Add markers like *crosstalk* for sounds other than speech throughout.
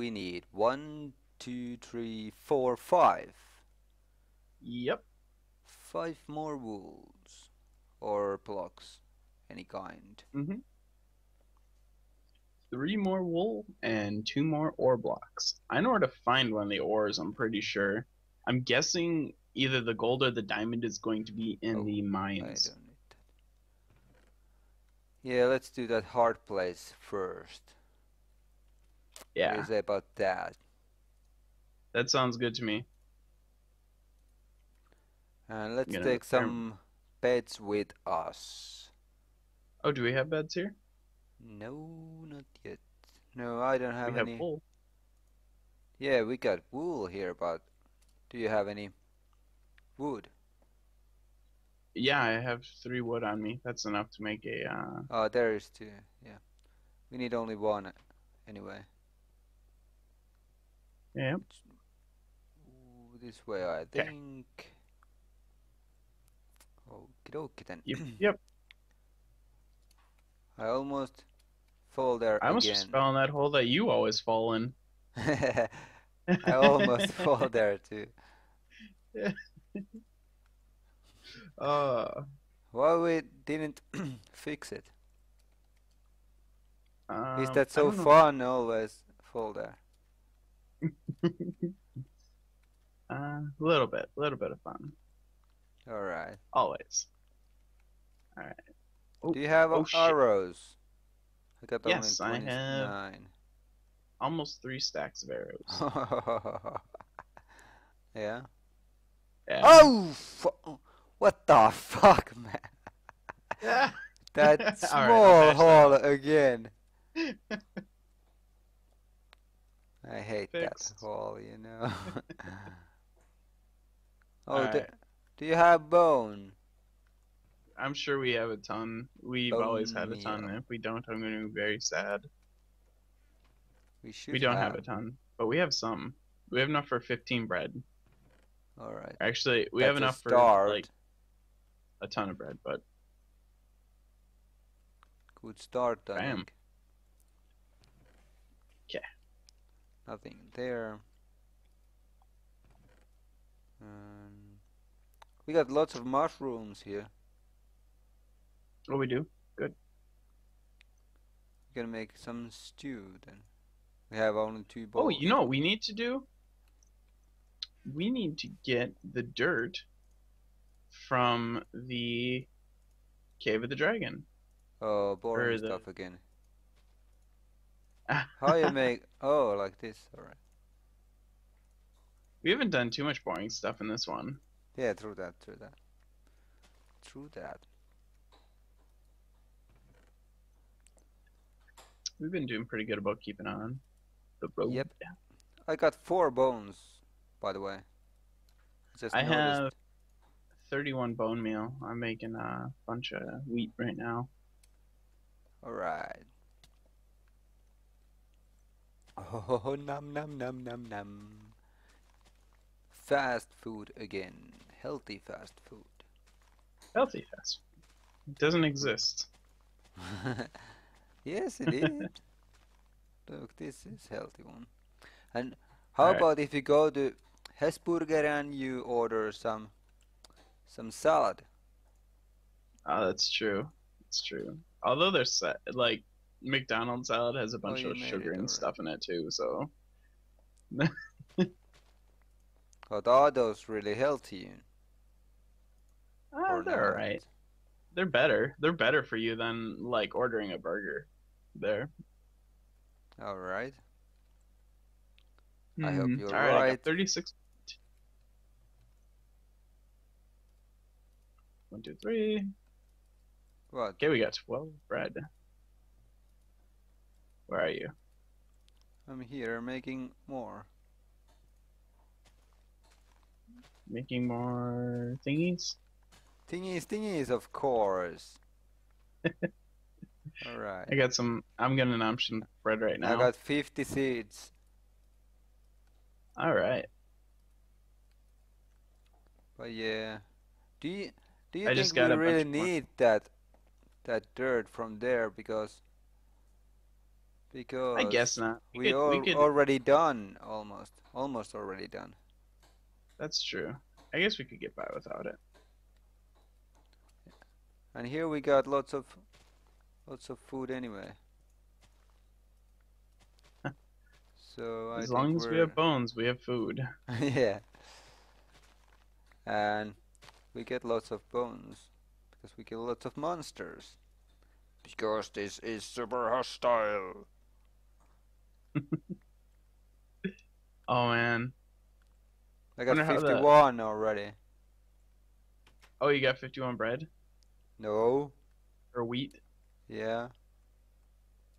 we need one, two, three, four, five. Yep. Five more wools or blocks, any kind. Mm-hmm. Three more wool and two more ore blocks. I know where to find one of the ores, I'm pretty sure. I'm guessing either the gold or the diamond is going to be in Oh, the mines. don't need that. Yeah, let's do that hard place first. What do Yeah, you say about that? that sounds good to me. And let's take some beds with us. Oh, do we have beds here? No, not yet. No, I don't have we have any. wool. Yeah, we got wool here, but do you have any wood? Yeah, I have three wood on me. That's enough to make a. Uh, Oh, there is two. Yeah, we need only one anyway. Yeah. Ooh, this way, I think. Okie dokie then. Yep. *clears throat* yep. I almost fall there I almost again. just fell in that hole that you always fall in. *laughs* I almost *laughs* fall there too. *laughs* Uh, Why we didn't *clears throat* fix it? Is um, that so fun always fall there? *laughs* Uh, a little bit, a little bit of fun, Alright. always. All right. Oh, Do you have oh, shit. arrows? I got Yes, I have- 29. Almost three stacks of arrows. *laughs* yeah. Yeah. Oh! What the fuck, *laughs* man? Yeah. That small that. hole again. I hate Fixed. that hole, you know. *laughs* oh, All do, do you have bone? I'm sure we have a ton. We've Oh, always had a ton. yeah. If we don't, I'm going to be very sad. We should We don't have a ton, but we have some. We have enough for 15 bread. Alright. Actually, we That's have enough for like a ton of bread, but Good start, I think. Nothing there. Um, we got lots of mushrooms here. what we do? Good. We're gonna make some stew then. We have only two bowls. Oh, you know what we need to do? We need to get the dirt from the Cave of the Dragon. Oh, boring the- stuff again. How you make? Oh, like this. Alright. We haven't done too much boring stuff in this one. Yeah, true that. True that. True that. We've been doing pretty good about keeping on the road. Yep. I got four bones, by the way. Just I noticed. have 31 bone meal. I'm making a bunch of wheat right now. Alright. Oh, num num num num num. Fast food again. Healthy fast food. Healthy fast. It doesn't exist. *laughs* yes, it is. Look, this is healthy one. And how about if you go to Hesburger and you order some some salad? Oh, that's true. It's true. Although there's sa- like McDonald's salad has a bunch you of sugar and already. stuff in it too, so But *laughs* are those really healthy? or they're not? alright. They're better. They're better for you than like ordering a burger. There. Alright. I hope Mhm. you're Alright, I got right. 36. One, two, three. What? Okay, we got 12 bread. Where are you? I'm here making more. Making more thingies? Thingies, thingies, of course. *laughs* Alright. I got some. I'm getting an option bread right now. I got 50 seeds. All right. But yeah. Do you do you I think just we really need that that dirt from there because Because I guess not. We, we could, are we could. already done almost. Almost already done. That's true. I guess we could get by without it. And here we got lots of lots of food anyway. *laughs* so As think long as we we're- have bones, we have food. *laughs* yeah. And we get lots of bones because we kill lots of monsters. Because this is super hostile. *laughs* Oh man. I got Wonder how the- 51 already. Oh, you got 51 bread No. or wheat? Yeah.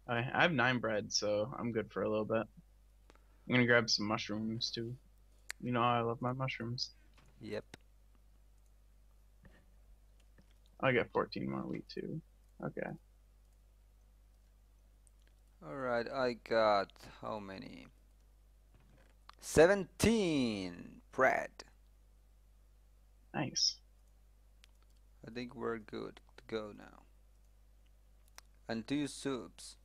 I I have nine bread, so I'm good for a little bit. I'm gonna grab some mushrooms too. You know I love my mushrooms. Yep. I got 14 more wheat too. Okay. Alright, I got how many? 17 bread. Nice. I think we're good to go now. And two soups.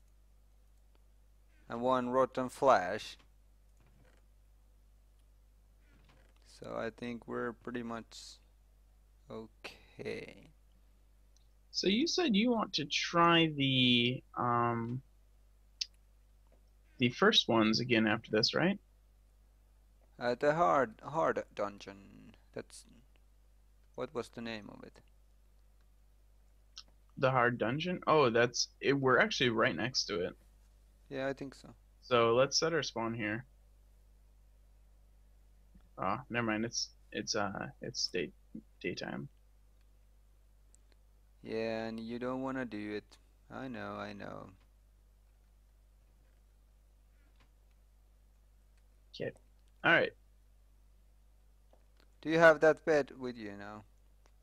And one rotten flesh. So I think we're pretty much okay. So you said you want to try the um the first ones again after this, right? Uh, the hard hard dungeon. That's what was the name of it? The hard dungeon. Oh, that's it. We're actually right next to it. Yeah, I think so. So let's set our spawn here. Oh, never mind. It's it's uh it's day daytime. Yeah, and you don't want to do it. I know, I know. All right. Do you have that bed with you now?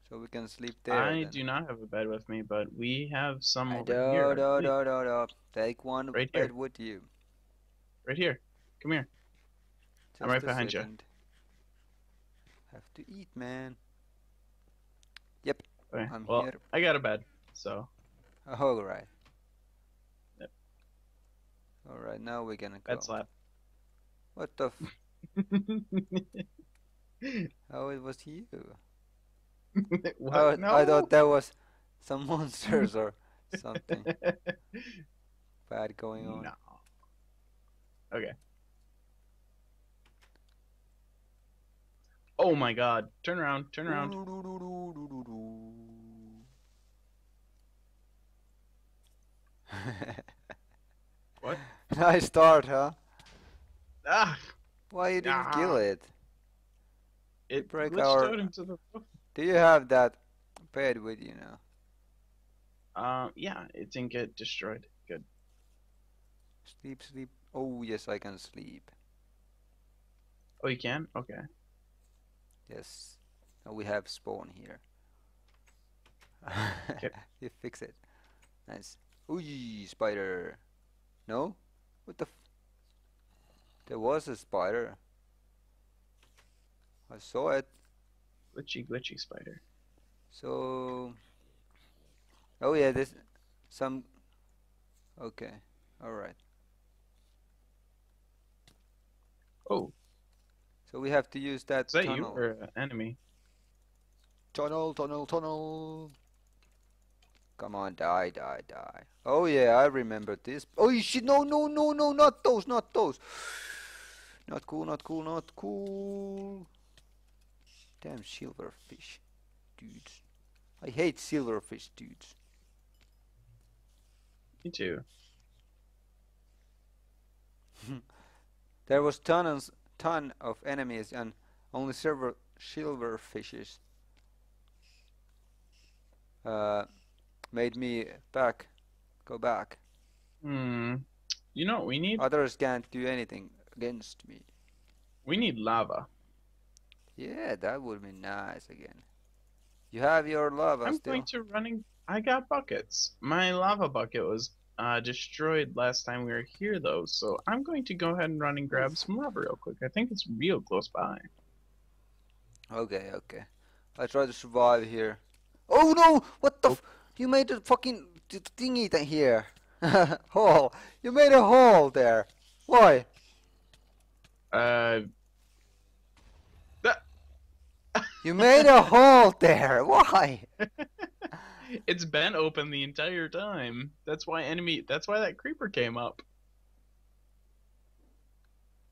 So we can sleep there. I then? do not have a bed with me, but we have some I over do, here. Do, do, do, do. Take one Right bed here. with you. Right here. Come here. I'm right behind you. Have to eat, man. Yep. Okay. I'm well, here. I got a bed, so All right. Yep. All right, now we're gonna go. bed slap. What the? F- *laughs* oh, it was you. *laughs* what? Oh, no. I thought that was some *laughs* monsters or something bad going on. No. Okay. Oh my god. Turn around, turn around. What? nice start, huh? Ah! Why you didn't Ah. kill it? It break our- out into the roof. Do you have that bed with you now? Uh, yeah, it didn't get destroyed. Good. Sleep, sleep. Oh, yes, I can sleep. Oh, you can? Okay. Yes. Now we have spawn here. *laughs* you fix it. Nice. Ooh, spider. No? What the There was a spider. I saw it. Glitchy, glitchy spider. So. Oh yeah, this some. Okay, all right. Oh, So we have to use that is that tunnel. you or an enemy? Tunnel, tunnel, tunnel. Come on, die, die, die. Oh yeah, I remember this. Oh you shit! No, no, no, no! Not those, not those. Not cool, not cool, not cool. Damn silverfish, dudes. I hate silverfish, dudes. Me too. *laughs* There was tons, ton of enemies and only several silverfishes. Uh, made me back, go back. Hmm. You know what we need? Others can't do anything against me. We need lava. Yeah, that would be nice again. You have your lava I'm still. going to running. I got buckets. My lava bucket was uh, destroyed last time we were here, though. So I'm going to go ahead and run and grab some lava real quick. I think it's real close by. Okay, okay. I try to survive here. Oh no! What the? Oh. F- you made a fucking thingy th- here. *laughs* hole. You made a hole there. Why? Uh, *laughs* You made a hole there. Why? *laughs* it's been open the entire time. That's why enemy. That's why that creeper came up.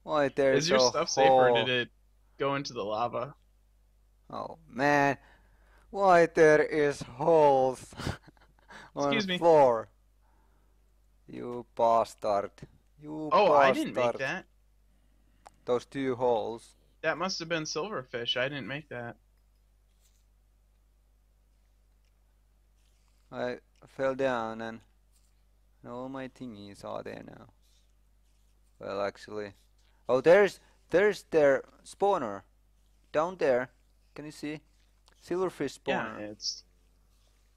Why there's Is your stuff hole? or did it go into the lava? Oh man, why there is holes *laughs* on Excuse the me. floor? You bastard! You Oh, I didn't make that. Those two holes. That must have been silverfish. I didn't make that. I fell down and, and all my thingies are there now. Well, actually, oh, there's there's their spawner down there. Can you see? Silverfish spawner. Yeah, it's.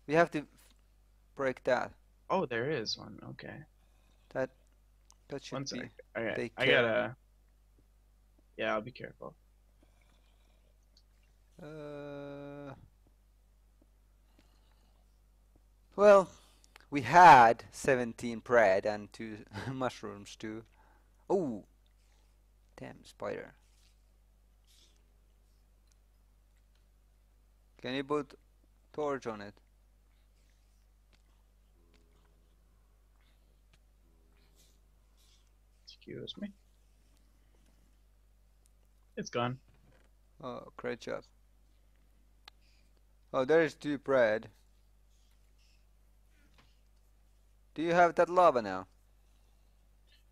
We have to break that. Oh, there is one. Okay. That that should One be. Okay. I gotta. Yeah, I'll be careful. Uh, well, we had 17 bread and two *laughs* mushrooms too. Oh, damn spider. Can you put torch on it? Excuse me. It's gone. Oh, great job. Oh, there is two bread. Do you have that lava now?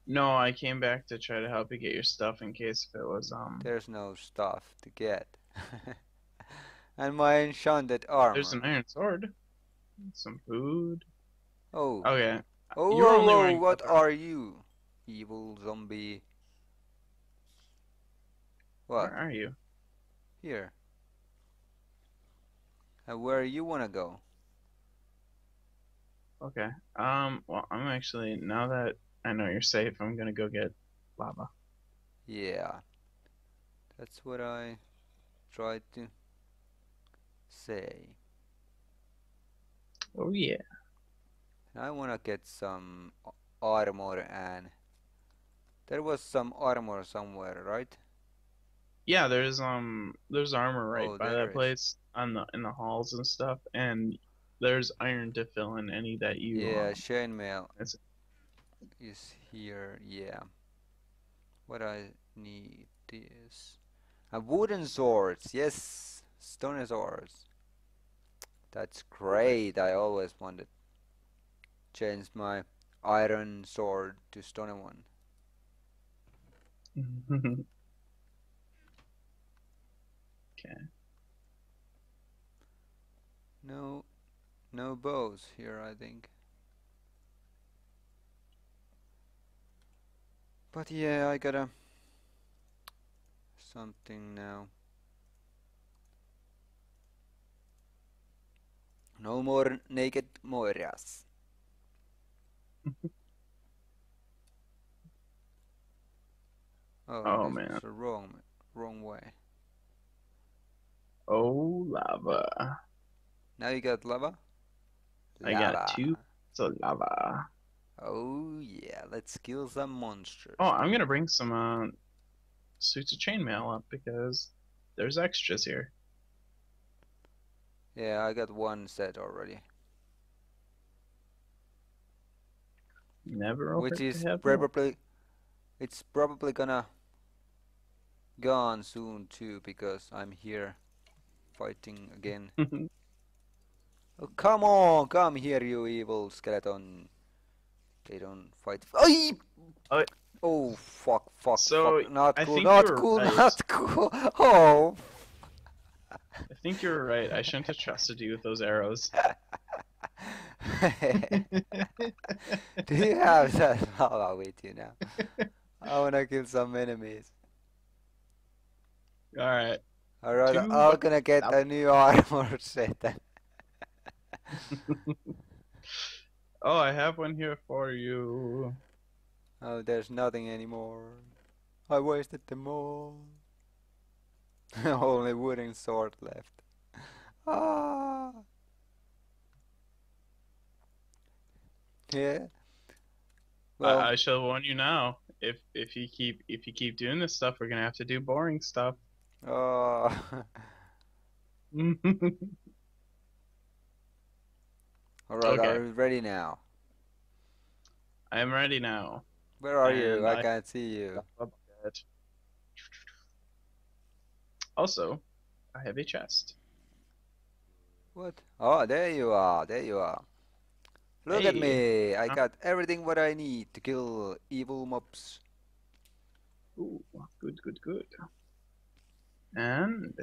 No, I came back to try to help you get your stuff in case if it was um. There's no stuff to get. *laughs* and my enchanted armor. There's an iron sword. Some food. Oh, Okay. oh, you're whoa, whoa, what are you? Evil zombie. What? Where are you? Here. And where you wanna go? Okay. Um. Well, I'm actually now that I know you're safe, I'm gonna go get lava. Yeah. That's what I tried to say. Oh yeah. I wanna get some armor and there was some armor somewhere, right? Yeah. There's um. There's armor right Oh, by that is. place on the in the halls and stuff, and there's iron to fill in any that you. Yeah, um, chainmail Is is here. Yeah. What I need is a wooden swords. Yes, stone swords. That's great. I always wanted change my iron sword to stone one. *laughs* okay. No, no bows here. I think. But yeah, I gotta something now. No more naked Moiras. *laughs* oh, Oh, man. is the wrong, wrong way. Oh lava. Now you got lava. I got two. So lava. Oh yeah, let's kill some monsters. Oh, I'm gonna bring some uh suits of chainmail up because there's extras here. Yeah, I got one set already, Never which is probably it's probably gonna gone soon too because I'm here fighting again. *laughs* Mm-hmm. Oh, come on, come here, you evil skeleton. They don't fight. Ay! Oh. Oh, fuck, fuck, So, fuck. Not I cool, not cool, right. not cool. *laughs* Oh, I think you're right. I shouldn't have trusted you with those arrows. *laughs* Do you have that lava with you now? I wanna kill some enemies. Alright. Alright, I'm gonna get a new *laughs* armor set then. *laughs* Oh, I have one here for you. Oh, there's nothing anymore. I wasted them all. *laughs* Only wooden sword left. Ah. Yeah. Well, I, I shall warn you now. If if you keep if you keep doing this stuff, we're gonna have to do boring stuff. Oh, *laughs* all right, Okay. are you ready now? I am ready now. Where are you? I I- can't see you. Also, I have a chest. What? Oh, there you are. There you are. Look at me. I got everything what I need to kill evil mobs. Ooh, good, good, good. And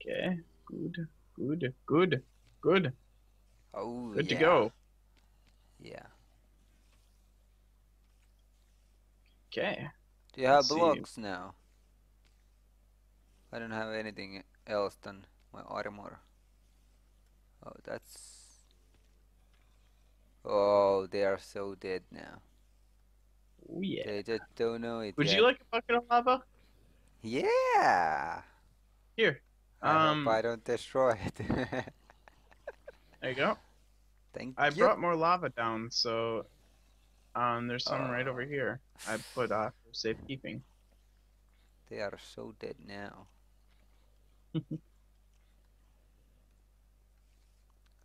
okay, good, good, good, good, Oh, good yeah. to go. Yeah. Okay, Do you have Let's see. blocks now? I don't have anything else than my armor. Oh, that's. Oh, they are so dead now. Oh yeah. They just don't know it Would yet. you like a bucket of lava? Yeah. Here, I Um, hope I don't destroy it. *laughs* there you go. Thank you. I you. brought more lava down, so um, there's some right Oh. over here. I put uh, for safekeeping. They are so dead now. *laughs*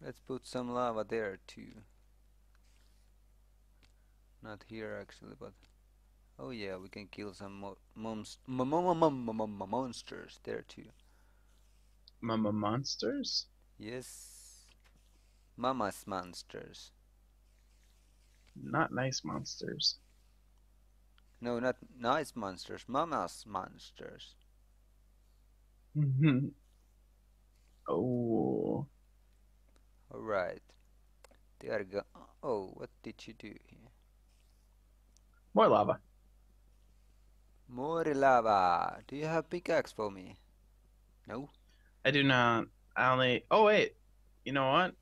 Let's put some lava there too. Not here actually, but oh yeah, we can kill some mo monst mo mo mo mo mo mo monsters there too. Mama monsters? Yes, mama's monsters. Not nice monsters. No, not nice monsters. Mama's monsters. Mhm. oh, All right. They are go. Oh, what did you do here? More lava. More lava. Do you have pickaxe for me? No. I do not. I only. Oh wait, you know what?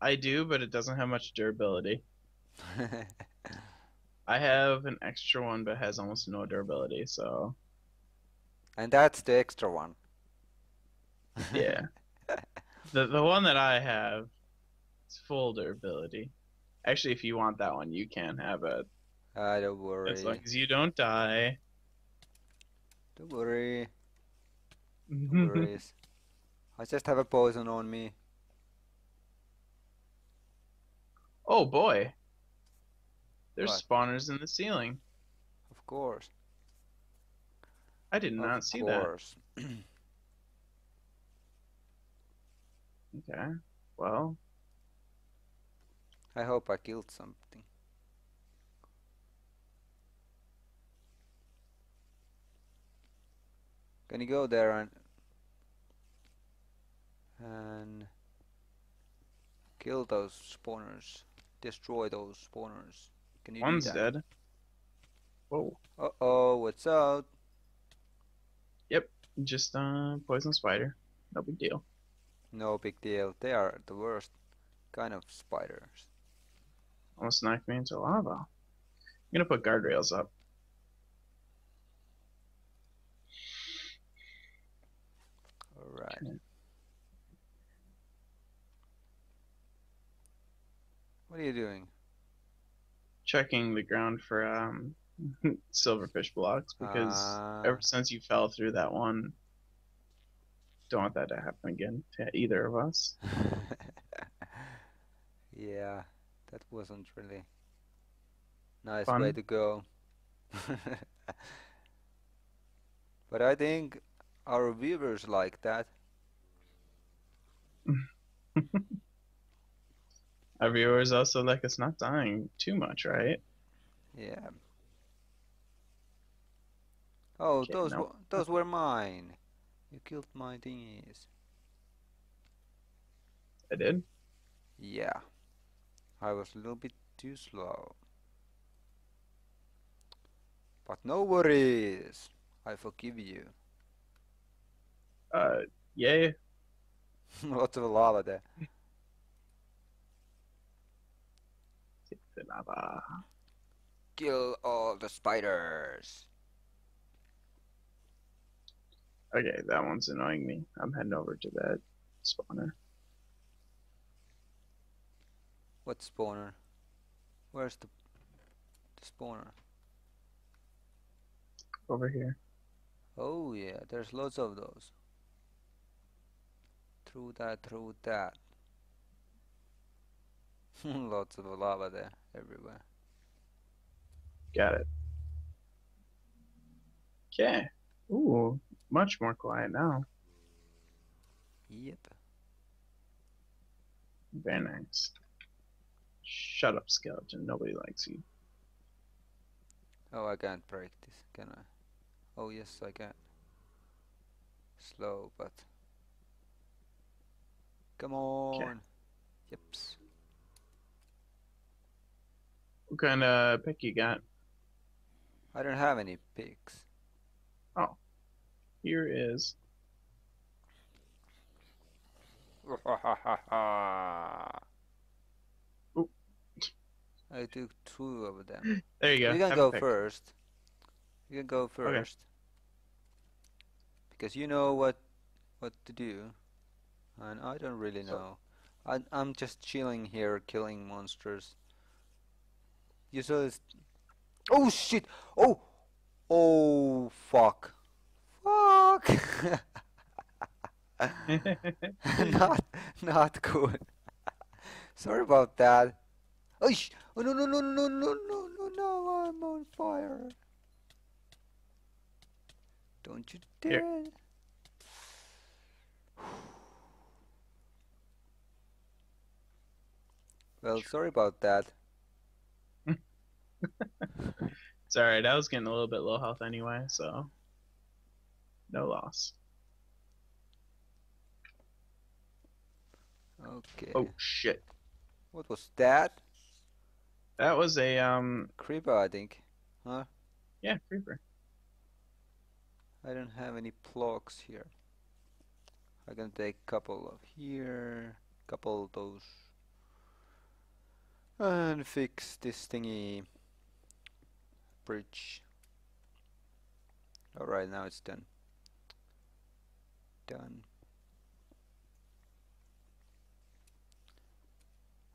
I do, but it doesn't have much durability. *laughs* I have an extra one, but has almost no durability. So and that's the extra one. *laughs* yeah, the the one that I have is full durability. Actually, if you want that one, you can have it Ah, don't worry. as long as you don't die. Don't worry. No *laughs* worries. I just have a poison on me. oh boy, there's What? spawners in the ceiling. Of course. I did Of not see that. course. *clears throat* Okay, well, I hope I killed something. Can you go there and and kill those spawners? Destroy those spawners. Can you one's do that? dead. Whoa. Uh oh, what's up? Yep, just uh poison spider. No big deal. No big deal. They are the worst kind of spiders. Almost knocked me into lava. I'm gonna put guardrails up. Alright. Okay. What are you doing? Checking the ground for um *laughs* silverfish blocks because Ah, ever since you fell through that one, don't want that to happen again to either of us. *laughs* yeah, that wasn't really nice Fun. way to go. *laughs* But I think our viewers like that. *laughs* Our viewers also like us not dying too much, right? Yeah. Oh, Okay, those now- wa- those were mine. You killed my thingies. I did. Yeah. I was a little bit too slow. But no worries. I forgive you. Uh, yay. *laughs* Lots of lava there. Take the lava. Kill all the spiders. Okay, that one's annoying me. I'm heading over to that spawner. What spawner? Where's the, the spawner? Over here. Oh yeah, there's lots of those. Through that, through that. *laughs* lots of lava there, everywhere. Got it. Okay. Ooh, much more quiet now. Yep. Very nice. Shut up, skeleton. Nobody likes you. Oh, I can't break this, can I? Oh yes, I can. Slow, but... Come on! Yeps. What kind of pick you got? I don't have any picks. Oh. Here is. *laughs* I took two of them. There you go. You can have go first. You can go first. Okay. Because you know what what to do. And I don't really So- know. I I'm just chilling here killing monsters. You saw this Oh shit! Oh Oh fuck. Fuck *laughs* not not good. Sorry about that. Oh, sh- oh no no no no no no no no! I'm on fire. Don't you Here. Well, sorry about that. it's alright. I was getting a little bit low health anyway, so. No loss. Okay. Oh, shit. What was that? That was a, um, Creeper, I think. Huh? Yeah, creeper. I don't have any blocks here. I can take couple of here, couple of those, and fix this thingy bridge. Alright, now it's done. Done.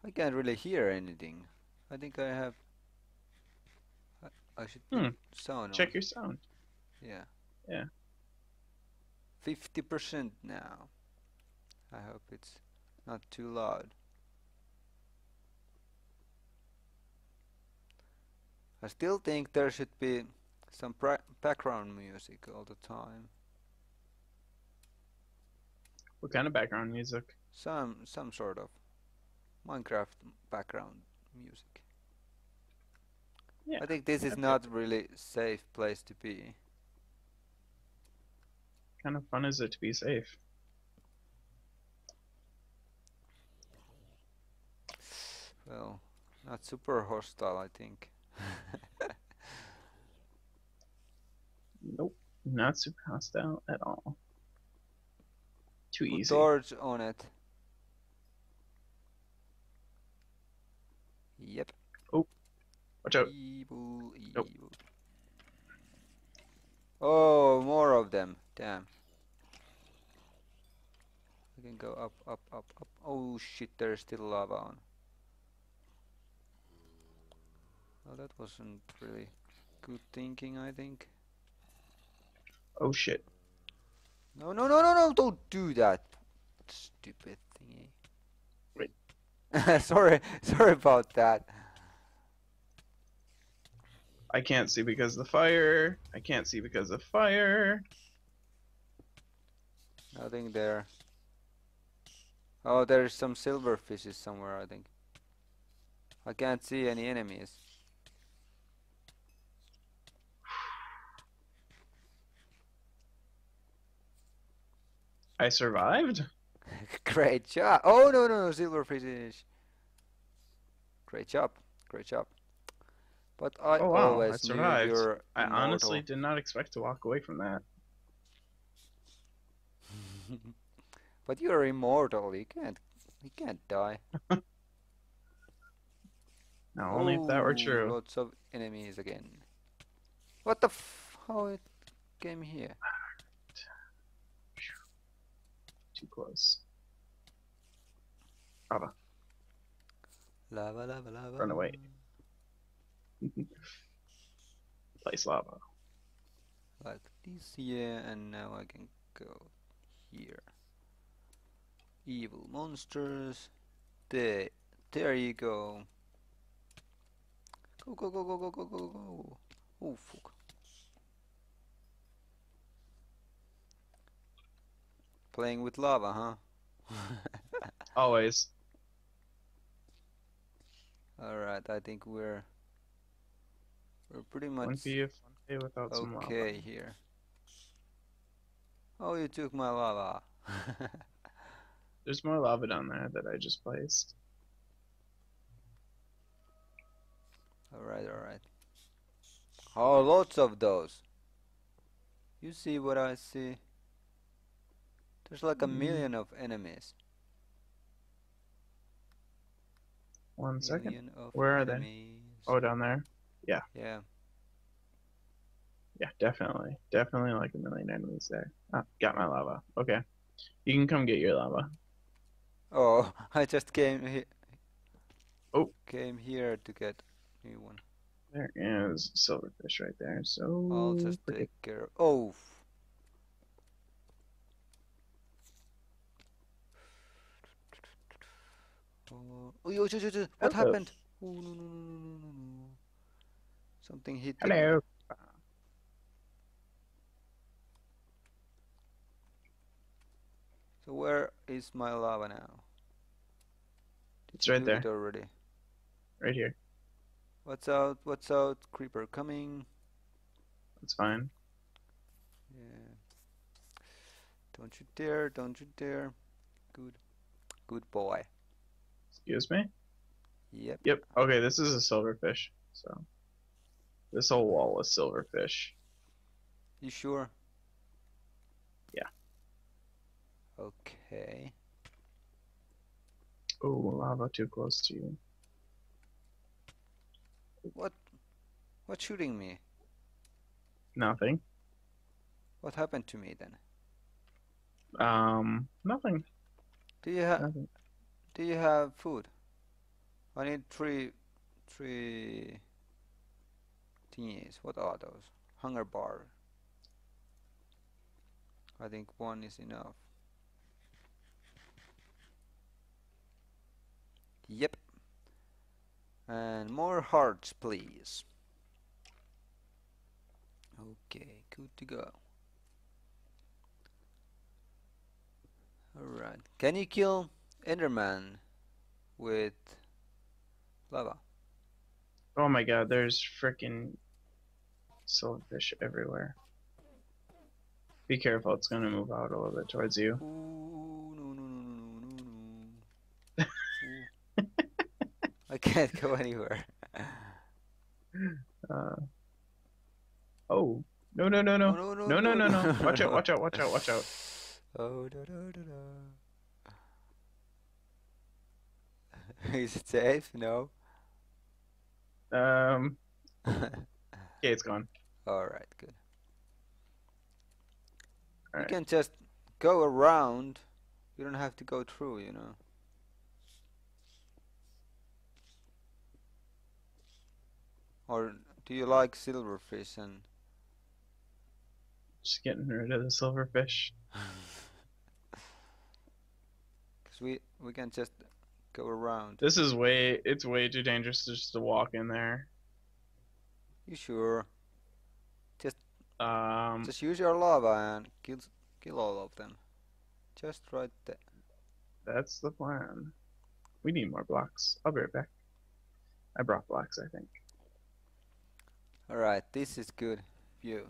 I can't really hear anything. I think I have. I, I should Hmm. sound Check on. your sound. Yeah. Yeah. Fifty percent now. I hope it's not too loud. I still think there should be some background music all the time. What kind of background music? Some some sort of Minecraft background music. Yeah. I think this is not really safe place to be. kind of fun is it to be safe? Well, not super hostile, I think. *laughs* Nope. Not super hostile at all. Too Put easy. torch on it. Yep. Oh, watch out. Evil, Nope. evil. Oh, more of them. Damn. We can go up, up, up, up. Oh shit, there's still lava on. Well, that wasn't really good thinking, I think. Oh shit. No, no, no, no, no, don't do that. Stupid thingy. Wait. *laughs* sorry, sorry about that. I can't see because of the fire. I can't see because of fire. Nothing there. Oh, there's some silver fishes somewhere, I think. I can't see any enemies. I survived. *laughs* Great job. Oh, no, no, no, silver fishes. Great job. Great job. But I Oh, wow, I always knew survived. you're I honestly did not expect to walk away from that. *laughs* but you're immortal. You can't. You can't die. *laughs* Now, only if that were true. Lots of enemies again. What the f? How it came here? Too close. Lava, lava, lava. Run away. *laughs* Place lava. Like this, yeah, and now I can go here. Evil monsters. There, there you go. Go, go, go, go, go, go, go, go. Oh, fuck. Playing with lava, huh? *laughs* Always. Alright, I think we're we're pretty much be a fun day without some lava. okay here. Oh, you took my lava. *laughs* There's more lava down there that I just placed. Alright, alright. Oh, lots of those. You see what I see? There's like a Mm. million of enemies. One second. Where are they? Oh, down there. Yeah. Yeah, Yeah, definitely. Definitely like a million enemies there. Ah, got my lava. Okay. You can come get your lava. Oh, *laughs* I just came here. Oh. Came here to get new one. There is silverfish right there. So I'll just take care. Oh. f- Oh, oh, yo, yo, yo, yo, what Hello. happened? Oh, no, no, no, no, no, no. Something hit. Hello. So where is my lava now? Did It's right there. it already? Right here. What's out? What's out? Creeper coming. That's fine. Yeah. Don't you dare! Don't you dare! Good, good boy. Excuse me. Yep. Yep. Okay, this is a silverfish. So this whole wall is silverfish. You sure? Yeah. Okay. Oh, lava too close to you. What? What's shooting me? Nothing. What happened to me then? Um, nothing. Do you have? Do you have food? I need three, three thingies. What are those? Hunger bar. I think one is enough. Yep. And more hearts, please. Okay, good to go. Alright. Can you kill Enderman with lava? Oh my god, there's freaking silverfish everywhere. Be careful, it's gonna move out a little bit towards you. Ooh, no, no, no, no, no, no. Ooh. I can't go anywhere. Uh, oh, no, no, no, no. no, No, no, no, no. Watch out, watch out, watch out, watch out. Oh, da, da, da, da. *laughs* Is it safe? No. Um, *laughs* okay, it's gone. Alright, good. You can just go around. You don't have to go through, you know. Or do you like silverfish and Just getting rid of the silverfish. *laughs* Because we, we can just go around. This is way, it's way too dangerous just to walk in there. You sure? Just um, Just use your lava and kill, kill all of them. Just right there. that's the plan. We need more blocks. I'll be right back. I brought blocks, I think. Alright, this is good view.